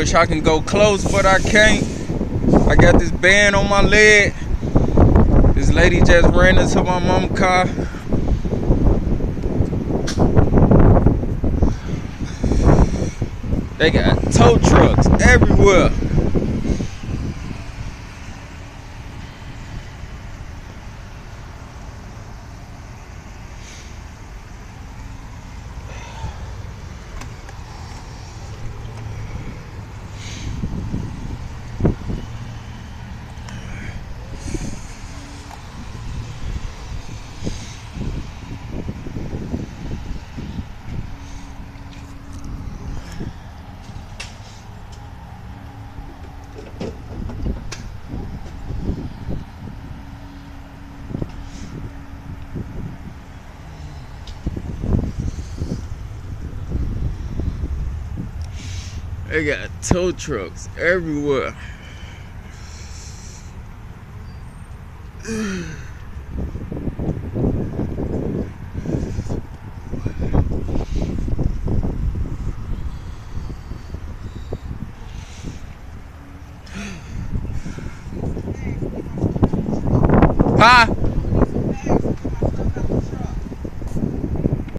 wish I can go close, but I can't. I got this band on my leg. This lady just ran into my mom's car. They got tow trucks everywhere. They got tow trucks everywhere. Huh?